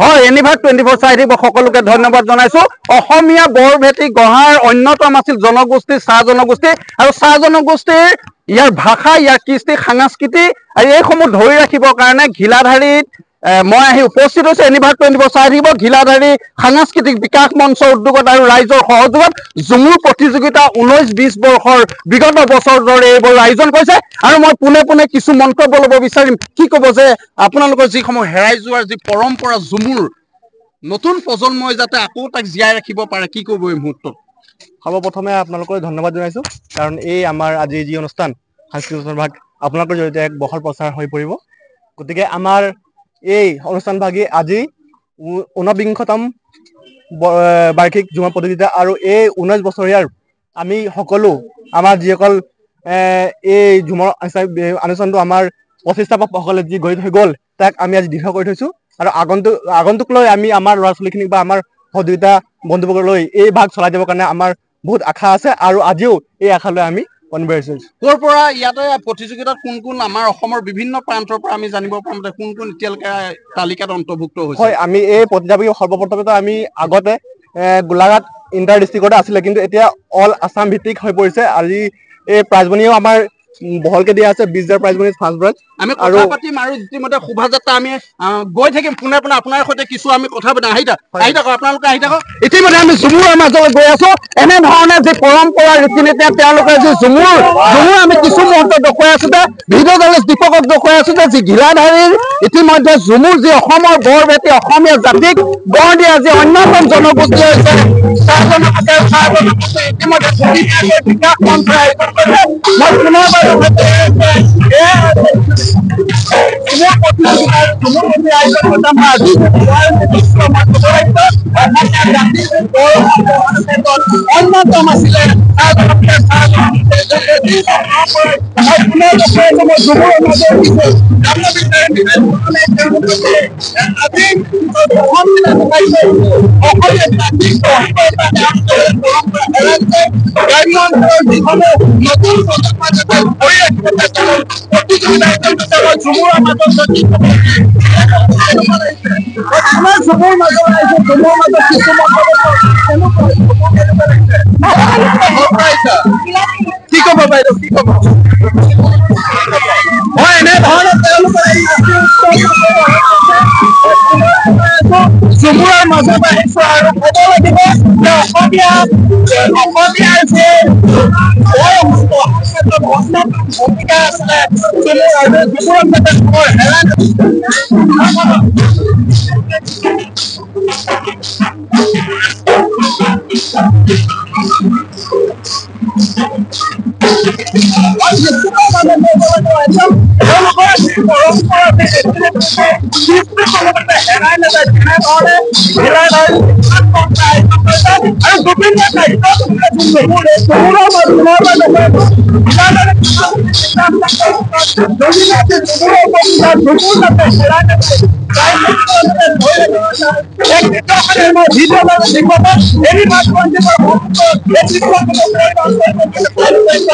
হয় এনিভাৰ twenty four চাই থাকিব সকলোকে ধন্যবাদ জনাইছো। অসমীয়া বৰভেটি গঢ়াৰ অন্যতম আছিল জনগোষ্ঠী চাহ জনগোষ্ঠী। আৰু চাহ জনগোষ্ঠীৰ ইয়াৰ ভাষা ইয়াৰ কৃষ্টি সাংস্কৃতি আৰু এইসমূহ ধৰি ৰাখিবৰ কাৰণে ঘিলাধাৰীত মই আহি উপস্থিত হৈছো এনিভাৰ টুৱেণ্টি ফ'ৰ চাই থাকিব ঘিলাধাৰী সাংস্কৃতিক বিকাশ মঞ্চৰ উদ্যোগত আৰু ৰাইজৰ সহযোগত ঝুমুৰ প্ৰতিযোগিতা ঊনৈশ বিশ বৰ্ষৰ বিগত বছৰ দৰে এইবোৰ আয়োজন কৰিছে। আৰু মই পোনে পোনে কিছু মন্তব্য ল'ব বিচাৰিম। কি ক'ব যে আপোনালোকৰ যিসমূহ হেৰাই যোৱাৰ যি পৰম্পৰা ঝুমুৰ নতুন প্ৰজন্মই যাতে আকৌ তাক জীয়াই ৰাখিব পাৰে কি ক'ব এই মুহূৰ্তত? সৰ্বপ্ৰথমে আপোনালোকক ধন্যবাদ জনাইছো কাৰণ এই আমাৰ আজি যি অনুষ্ঠান সাংস্কৃতিক ভাগ আপোনালোকৰ জৰিয়তে এক বহল প্ৰচাৰ হৈ পৰিব। গতিকে আমাৰ এই অনুষ্ঠানভাগী আজি উ- ঊনবিংশতম বাৰ্ষিক ঝুমৰ প্ৰতিযোগিতা আৰু এই ঊনৈছ বছৰীয়াৰ আমি সকলো আমাৰ যিসকল এই ঝুমৰ অনুষ্ঠান- অনুষ্ঠানটো আমাৰ প্ৰতিষ্ঠাপকসকলে যি গঢ়ি থৈ গ'ল তাক আমি আজি দৃঢ় কৰি থৈছো। আৰু আগন্তুক আগন্তুকলৈ আমি আমাৰ ল'ৰা ছোৱালীখিনিক বা আমাৰ সহযোগিতা বন্ধুবৰ্গলৈ এই ভাগ চলাই যাবৰ কাৰণে আমাৰ বহুত আশা আছে। আৰু আজিও এই আশালৈ আমি ক'ৰ পৰা ইয়াতে প্ৰতিযোগিতাত কোন কোন আমাৰ অসমৰ বিভিন্ন প্ৰান্তৰ পৰা আমি জানিব পাৰোঁ যে কোন কোন এতিয়ালৈকে তালিকাত অন্তৰ্ভুক্ত হৈছে। হয় আমি এই প্ৰতিযোগিতা সৰ্বপ্ৰথমে আমি আগতে গোলাঘাট ইণ্টাৰ ডিষ্ট্ৰিক্টতে আছিলে কিন্তু এতিয়া অল আছাম ভিত্তিক হৈ পৰিছে। আজি এই প্ৰাইজমণিও আমাৰ বহলকে দিয়া আছে বিছ হাজাৰ প্ৰাইজমণি ফাৰ্ষ্ট প্ৰাইজ আমি আৰু পাতিম আৰু ইতিমধ্যে শোভাযাত্ৰা আমি গৈ থাকিম। পোনে পোনে আপোনাৰ সৈতে কিছু আমি কথা পাতিম। আহি থাকক আহি থাকক আপোনালোকে আহি থাকক। ইতিমধ্যে আমি ঝুমুৰৰ মাজলৈ গৈ আছো এনেধৰণে যি পৰম্পৰা ৰীতি নীতিৰে তেওঁলোকে যি ঝুমুৰ ঝুমুৰ আমি কিছু মুহূৰ্ত দেখুৱাই আছো যে ভিডিঅ' জাৰ্নেলিষ্ট দীপকক দেখুৱাই আছো যে যি ঘিলাধাৰীৰ ইতিমধ্যে ঝুমুৰ যি অসমৰ বৰভেটি অসমীয়া জাতিক গঢ় দিয়া যি অন্যতম জনগোষ্ঠী হৈছে ইতিমধ্যে ধুনীয়াকৈ বিকাশ মঞ্চ আয়োজন কৰিছে। হেৰাইছে। গ্ৰাম্য অঞ্চলৰ যিসমূহ নতুন কি ক'ব বাইদেউ কি ক'ব? হয় এই নাচি ঝুমুৰৰ মাজত আহিছো আৰু ক'ব লাগিব যে অসমীয়া অসমীয়াৰ যে বয়স ক্ষেত্ৰত অন্যতম ভূমিকা আছিলে। ঝুমুৰ আৰু ঝুমুৰৰ যাতে খবৰ হেৰাই হেৰাই নাযায় তেনেধৰণে আৰু বিভিন্ন অন্যতম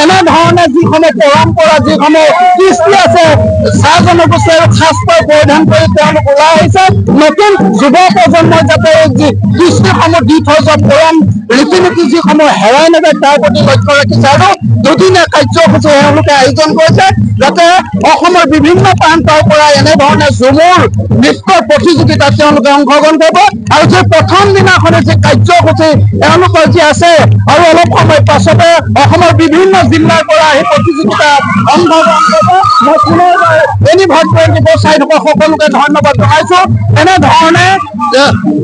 এনেধৰণে যিসমূহ পৰম্পৰা যিসমূহ কৃষ্টি আছে চাহ জনগোষ্ঠী আৰু সাজপাৰ পৰিধান কৰি তেওঁলোক ওলাই আহিছে নতুন যুৱ প্ৰজন্মই যাতে যি কৃষ্টিসমূহ দি থৈ যোৱা পৰম ৰীতি নীতি যিসমূহ হেৰাই নাযায় তাৰ প্ৰতি লক্ষ্য ৰাখিছে আৰু দুদিনীয়া কাৰ্যসূচী তেওঁলোকে আয়োজন কৰিছে যাতে অসমৰ বিভিন্ন প্ৰান্ত সপ্তাহৰ পৰা এনেধৰণে ঝুমুৰ নৃত্য প্ৰতিযোগিতাত তেওঁলোকে অংশগ্ৰহণ কৰিব আৰু যে প্ৰথম দিনাখনে যে কাৰ্যসূচী তেওঁলোকৰ যি আছে আৰু অলপ সময় পাছতে অসমৰ বিভিন্ন জিলাৰ পৰা আহি প্ৰতিযোগিতাত অংশগ্ৰহণ কৰিব। মই পুনৰবাৰ এনিভাৰ টুৱেণ্টি ফ'ৰ চাই থকা সকলোকে ধন্যবাদ জনাইছো। এনেধৰণে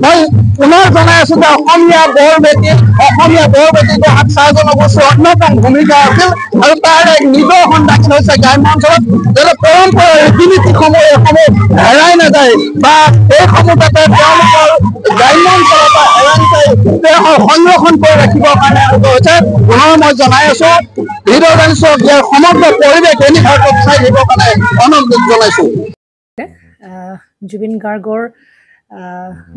মই পুনৰ জনাই আছো যে অসমীয়া বৰবেটী অসমীয়া বৰবেটী গোহাত চাহ জনগোষ্ঠীৰ অন্যতম ভূমিকা আছিল। আৰু তাৰ এক নিদৰ্শন দাখিল হৈছে গ্ৰাম্য অঞ্চলত যাতে পৰম্পৰা ৰীতি নীতিসমূহ এইসমূহ হেৰাই নাযায় বা এইসমূহ যাতে তেওঁলোকৰ গ্ৰাম্য অঞ্চলৰ পৰা হেৰাই নাযায় তেওঁ সংৰক্ষণ কৰি ৰাখিবৰ কাৰণে আৰম্ভ হৈছে। পুনৰ মই জনাই আছো জানিছো ইয়াৰ সমগ্ৰ পৰিৱেশ এনি ভাৰতত চাই দিবৰ কাৰণে অনুৰোধ জনাইছো। জুবিন গাৰ্গৰ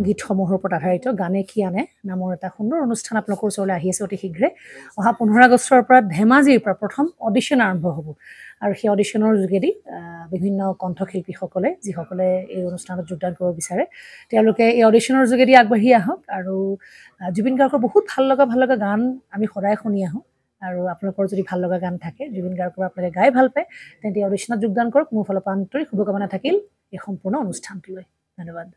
গীতসমূহৰ ওপৰত আধাৰিত। গানে কি আনে? নামৰ এটা সুন্দৰ অনুষ্ঠান আপোনালোকৰ ওচৰলৈ আহি আছে অতি শীঘ্ৰে। অহা পোন্ধৰ আগষ্টৰ পৰা ধেমাজিৰ পৰা প্ৰথম অডিশ্যন আৰম্ভ হ'ব। আৰু সেই অডিশ্যনৰ যোগেদি বিভিন্ন কণ্ঠশিল্পীসকলে যিসকলে এই অনুষ্ঠানত যোগদান কৰিব বিচাৰে তেওঁলোকে এই অডিশ্যনৰ যোগেদি আগবাঢ়ি আহক। আৰু জুবিন গাৰ্গৰ বহুত ভাল লগা ভাল লগা গান আমি সদায় শুনি আহোঁ। আৰু আপোনালোকৰ যদি ভাল লগা গান থাকে জুবিন গাৰ্গৰ আপোনালোকে গাই ভাল পায় তেন্তে অডিশ্যনত যোগদান কৰক। মোৰ ফালৰ পৰা আন্তৰিক শুভকামনা থাকিল এই সম্পূৰ্ণ অনুষ্ঠানটোলৈ। ধন্যবাদ।